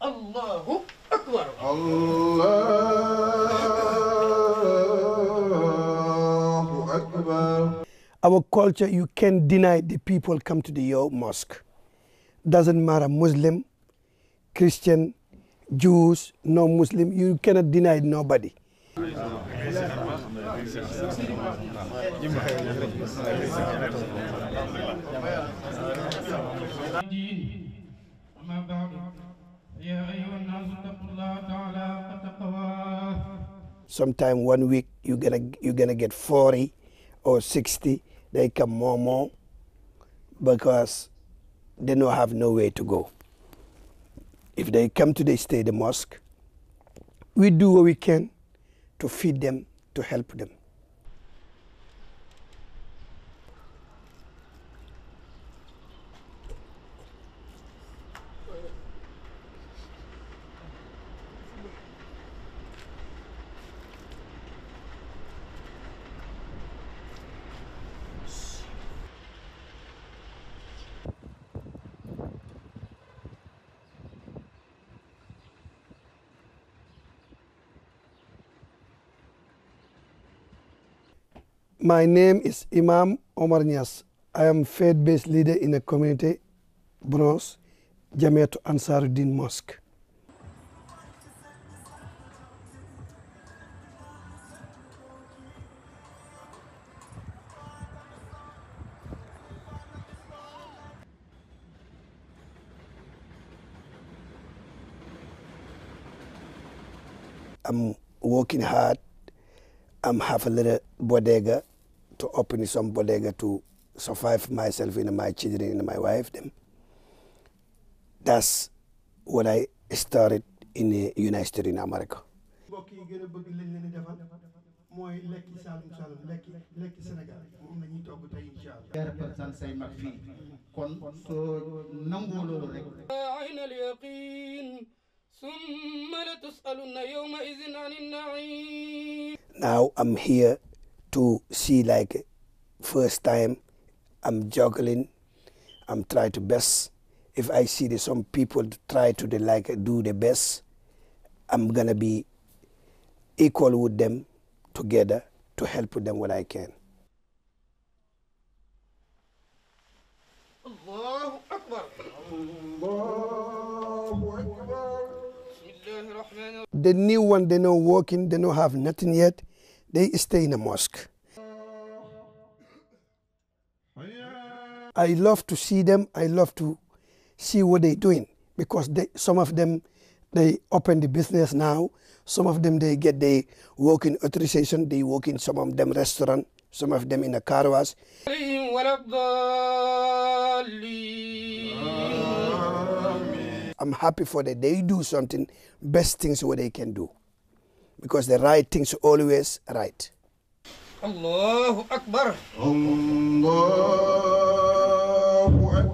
Allahu akbar. Allahu Akbar. Our culture, you can't deny the people come to the your mosque. Doesn't matter Muslim, Christian, Jews, no Muslim, you cannot deny nobody. الدين أما بعد يا أيها الناس اتقوا الله تعالى حق تقواه Sometime one week you're gonna you're gonna get 40 or 60. They come more more because they don't have nowhere to go. If they come to the stay the mosque, we do what we can to feed them, to help them. My name is Imam Omar Niass. I am faith-based leader in a community, Bronx, Jamiat Ansaru-Deen Mosque. I'm working hard. I'm half a little bodega to open some bodega to survive myself and my children and my wife. Them. That's what I started in the United States in America. Now I'm here to see like first time I'm juggling, I'm trying to best. If I see the some people try to the, like do the best, I'm gonna be equal with them together to help them what I can. The new one, they know working, they don't have nothing yet they stay in a mosque. I love to see them. I love to see what they're doing because they, some of them, they open the business now. Some of them, they get their working authorization. They work in some of them restaurant, some of them in a car wash. I'm happy for that. They do something, best things what they can do because the right thing's always right. Allahu Akbar. Allahu Akbar.